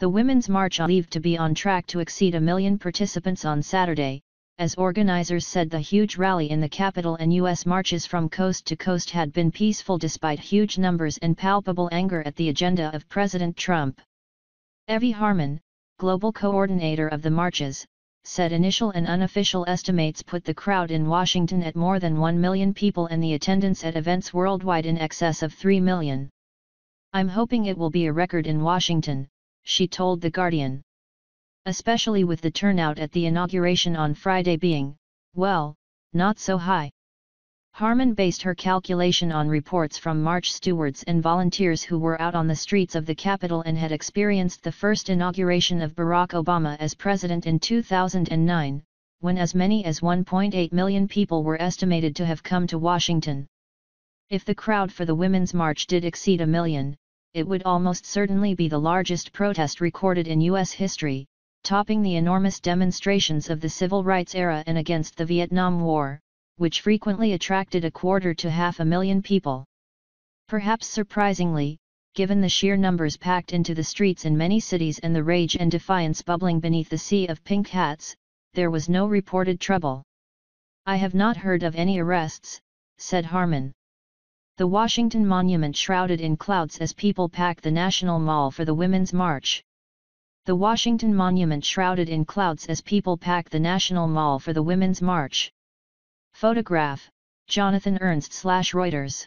The Women's March believed to be on track to exceed a million participants on Saturday, as organizers said the huge rally in the capital and U.S. marches from coast to coast had been peaceful despite huge numbers and palpable anger at the agenda of President Trump. Evvie Harmon, global coordinator of the marches, said initial and unofficial estimates put the crowd in Washington at more than 1 million people and the attendance at events worldwide in excess of 3 million. I'm hoping it will be a record in Washington, she told The Guardian. Especially with the turnout at the inauguration on Friday being, well, not so high. Harmon based her calculation on reports from March stewards and volunteers who were out on the streets of the capital and had experienced the first inauguration of Barack Obama as president in 2009, when as many as 1.8 million people were estimated to have come to Washington. If the crowd for the Women's March did exceed a million, it would almost certainly be the largest protest recorded in U.S. history, topping the enormous demonstrations of the civil rights era and against the Vietnam War, which frequently attracted a quarter to half a million people. Perhaps surprisingly, given the sheer numbers packed into the streets in many cities and the rage and defiance bubbling beneath the sea of pink hats, there was no reported trouble. I have not heard of any arrests, said Harmon. The Washington Monument shrouded in clouds as people packed the National Mall for the Women's March. The Washington Monument shrouded in clouds as people packed the National Mall for the Women's March. Photograph, Jonathan Ernst slash Reuters.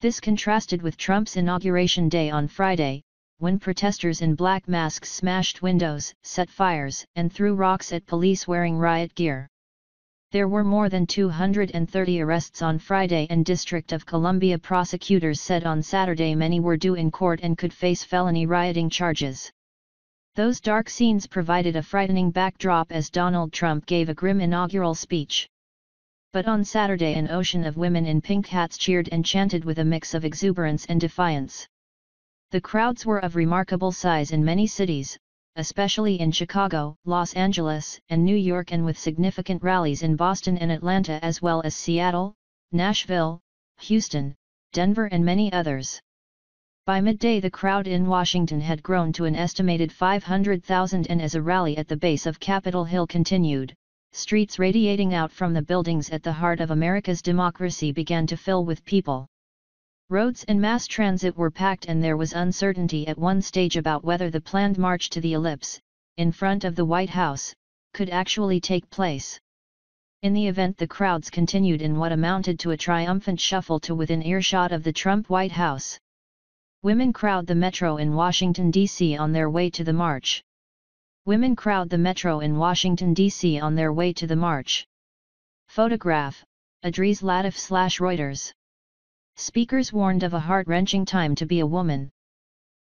This contrasted with Trump's inauguration day on Friday, when protesters in black masks smashed windows, set fires, and threw rocks at police wearing riot gear. There were more than 230 arrests on Friday and District of Columbia prosecutors said on Saturday many were due in court and could face felony rioting charges. Those dark scenes provided a frightening backdrop as Donald Trump gave a grim inaugural speech. But on Saturday an ocean of women in pink hats cheered and chanted with a mix of exuberance and defiance. The crowds were of remarkable size in many cities, especially in Chicago, Los Angeles, and New York and with significant rallies in Boston and Atlanta as well as Seattle, Nashville, Houston, Denver and many others. By midday the crowd in Washington had grown to an estimated 500,000 and as a rally at the base of Capitol Hill continued, streets radiating out from the buildings at the heart of America's democracy began to fill with people. Roads and mass transit were packed and there was uncertainty at one stage about whether the planned march to the ellipse, in front of the White House, could actually take place. In the event the crowds continued in what amounted to a triumphant shuffle to within earshot of the Trump White House. Women crowd the metro in Washington, D.C. on their way to the march. Women crowd the metro in Washington, D.C. on their way to the march. Photograph, Adrees Latif slash Reuters. Speakers warned of a heart-wrenching time to be a woman.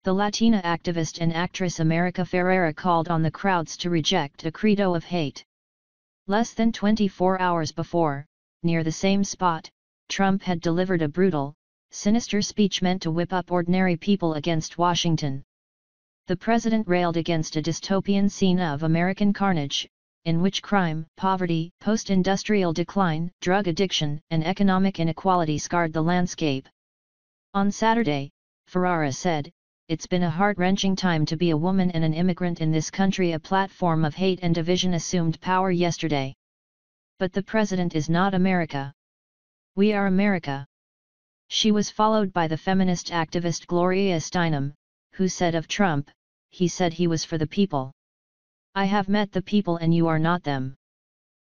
The Latina activist and actress America Ferrera called on the crowds to reject a credo of hate. Less than 24 hours before, near the same spot, Trump had delivered a brutal, sinister speech meant to whip up ordinary people against Washington the president railed against a dystopian scene of American carnage, in which crime, poverty, post-industrial decline, drug addiction, and economic inequality scarred the landscape. On Saturday, Ferrera said, It's been a heart-wrenching time to be a woman and an immigrant in this country a platform of hate and division assumed power yesterday. But the president is not America. We are America. She was followed by the feminist activist Gloria Steinem, who said of Trump, he said he was for the people. I have met the people and you are not them.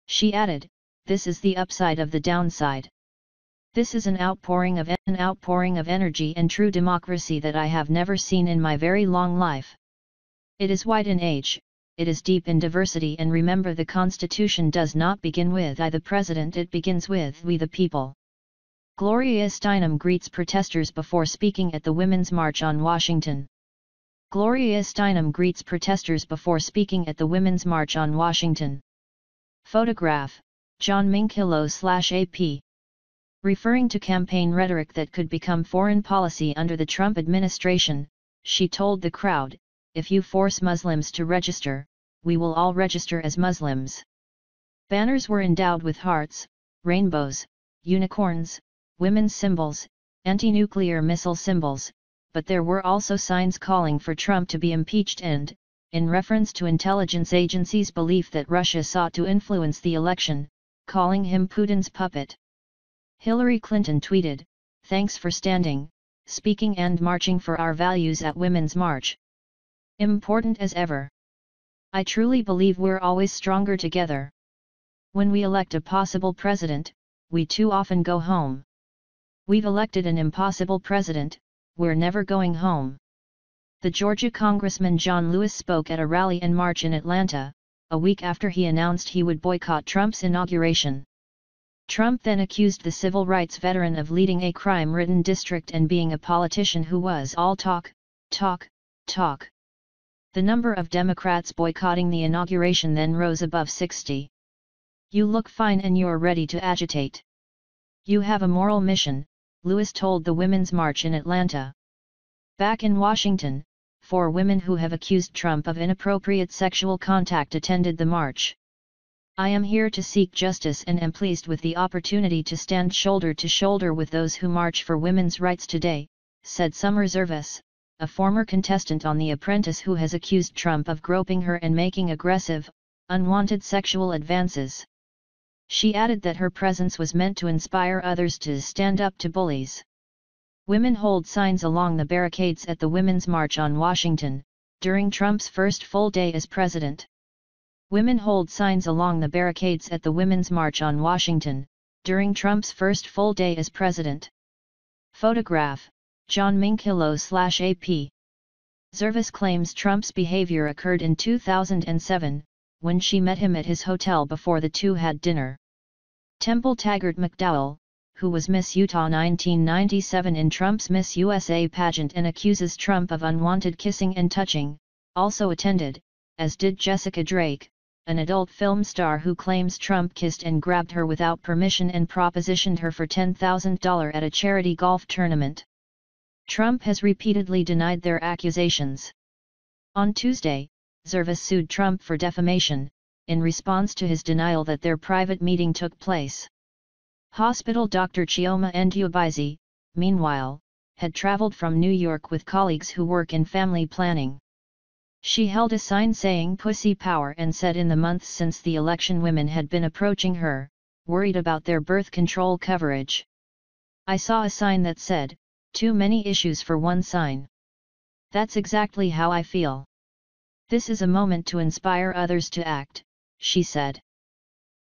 She added, this is the upside of the downside. This is an outpouring of an outpouring of energy and true democracy that I have never seen in my very long life. It is wide in age, it is deep in diversity and remember the Constitution does not begin with I the President it begins with we the people. Gloria Steinem greets protesters before speaking at the Women's March on Washington. Gloria Steinem greets protesters before speaking at the Women's March on Washington. Photograph, John Minchillo/AP. Referring to campaign rhetoric that could become foreign policy under the Trump administration, she told the crowd, if you force Muslims to register, we will all register as Muslims. Banners were endowed with hearts, rainbows, unicorns, women's symbols, anti-nuclear missile symbols, but there were also signs calling for Trump to be impeached and, in reference to intelligence agencies' belief that Russia sought to influence the election, calling him Putin's puppet. Hillary Clinton tweeted, Thanks for standing, speaking and marching for our values at Women's March. Important as ever. I truly believe we're always stronger together. When we elect a possible president, we too often go home. We've elected an impossible president, we're never going home. The Georgia Congressman John Lewis spoke at a rally and march in Atlanta, a week after he announced he would boycott Trump's inauguration. Trump then accused the civil rights veteran of leading a crime-ridden district and being a politician who was all talk, talk, talk. The number of Democrats boycotting the inauguration then rose above 60. You look fine and you're ready to agitate. You have a moral mission, Lewis told the Women's March in Atlanta. Back in Washington, four women who have accused Trump of inappropriate sexual contact attended the march. I am here to seek justice and am pleased with the opportunity to stand shoulder to shoulder with those who march for women's rights today, said Summer Zervos, a former contestant on The Apprentice who has accused Trump of groping her and making aggressive, unwanted sexual advances. She added that her presence was meant to inspire others to stand up to bullies. Women hold signs along the barricades at the Women's March on Washington, during Trump's first full day as president. Women hold signs along the barricades at the Women's March on Washington, during Trump's first full day as president. Photograph, John Minchillo/AP. Zervos claims Trump's behavior occurred in 2007, when she met him at his hotel before the two had dinner. Temple Taggart McDowell, who was Miss Utah 1997 in Trump's Miss USA pageant and accuses Trump of unwanted kissing and touching, also attended, as did Jessica Drake, an adult film star who claims Trump kissed and grabbed her without permission and propositioned her for $10,000 at a charity golf tournament. Trump has repeatedly denied their accusations. On Tuesday, Zervos sued Trump for defamation, in response to his denial that their private meeting took place. Hospital Dr. Chioma Ndubuisi, meanwhile, had traveled from New York with colleagues who work in family planning. She held a sign saying Pussy Power and said in the months since the election women had been approaching her, worried about their birth control coverage. I saw a sign that said, too many issues for one sign. That's exactly how I feel. This is a moment to inspire others to act, she said.